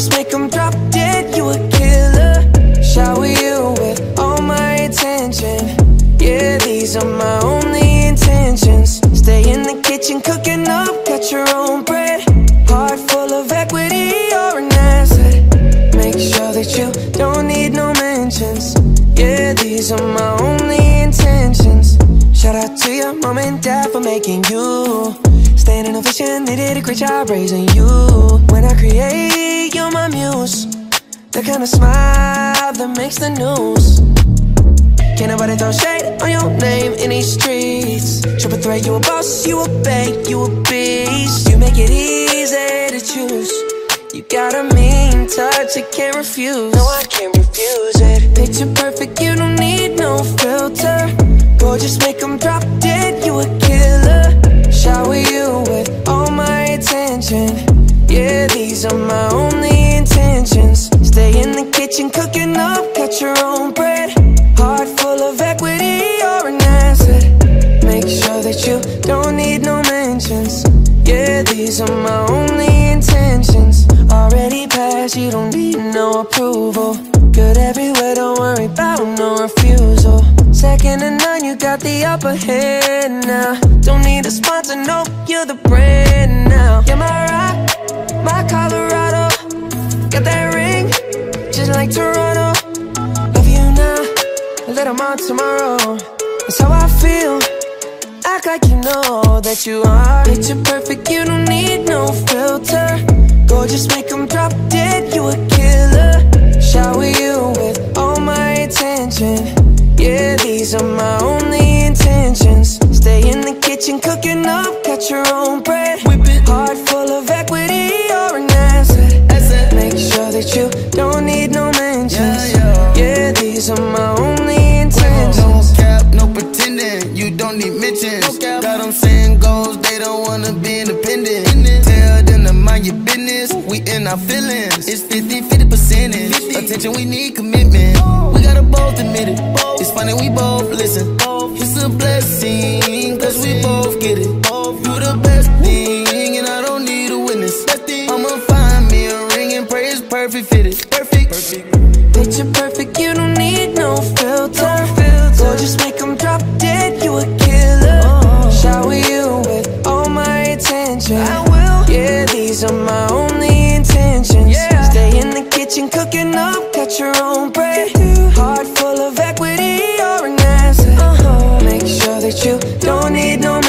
Gorgeous, make them drop dead, you a killer. Shower you with all my attention. Yeah, these are my only intentions. Stay in the kitchen cooking up, cut your own bread. Heart full of equity, you're an asset. Make sure that you don't need no mentions. Yeah, these are my only intentions. Shout out to your mom and dad for making you. Staying in a vision, they did a great job raising you. When I create, muse The kind of smile that makes the news. Can't nobody throw shade on your name in these streets. Triple threat, you a boss, you a bank, you a beast. You make it easy to choose. You got a mean touch, I can't refuse. No, I can't refuse got the upper hand now. Don't need a sponsor, no, you're the brand now. You're my rock, my Colorado. Got that ring, just like Toronto. Love you now, a little more tomorrow. That's how I feel. Act like you know that you are. Picture perfect, you don't need no filter. Gorgeous, make them drop dead, you a killer our feelings. It's 50 50 percentage. Attention, we need commitment. We gotta both admit it. It's funny, we both listen. It's a blessing, cause we both get it. You the best thing, and I don't need a witness. I'ma find me a ring and pray it's perfect fitted. Perfect. Picture perfect, you don't need no filter. Gorgeous, make them drop dead, you a that you. Don't need no